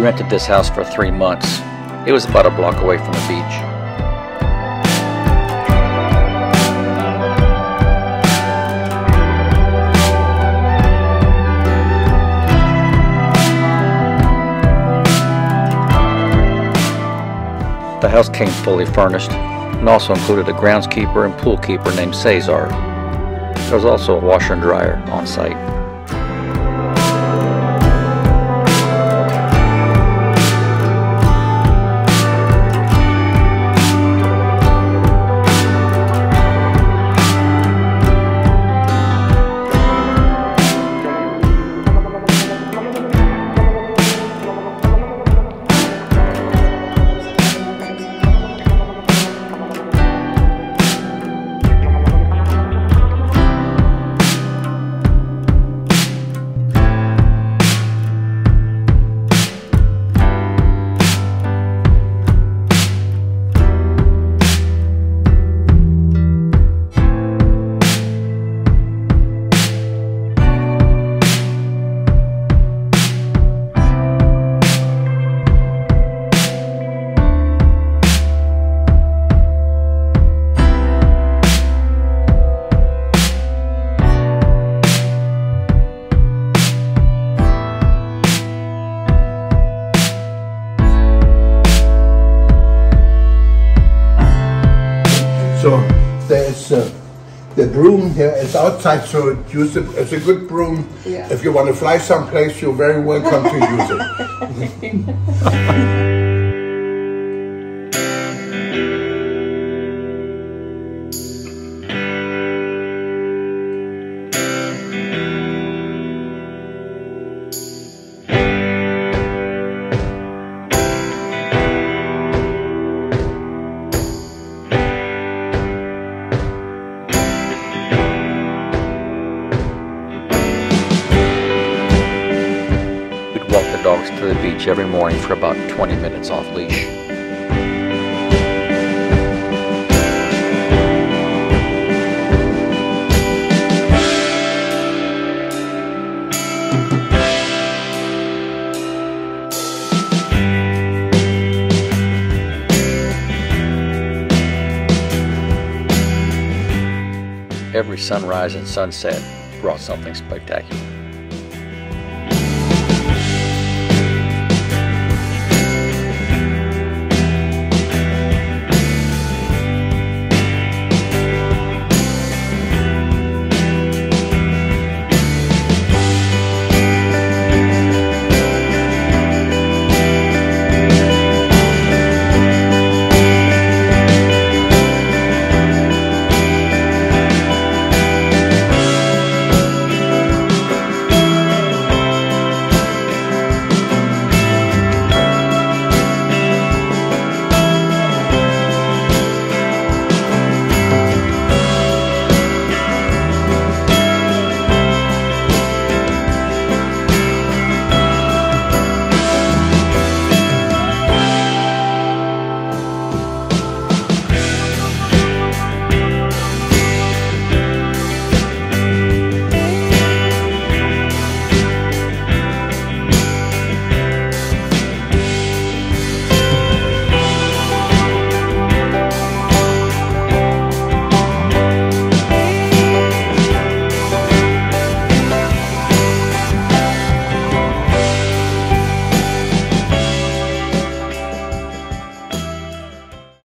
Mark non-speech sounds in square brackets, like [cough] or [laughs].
rented this house for three months. It was about a block away from the beach. The house came fully furnished and also included a groundskeeper and pool keeper named Cesar. There was also a washer and dryer on site. Uh, the broom here is outside, so use it as a good broom. Yeah. If you want to fly someplace, you're very welcome to use it. [laughs] to the beach every morning for about 20 minutes off leash. Every sunrise and sunset brought something spectacular.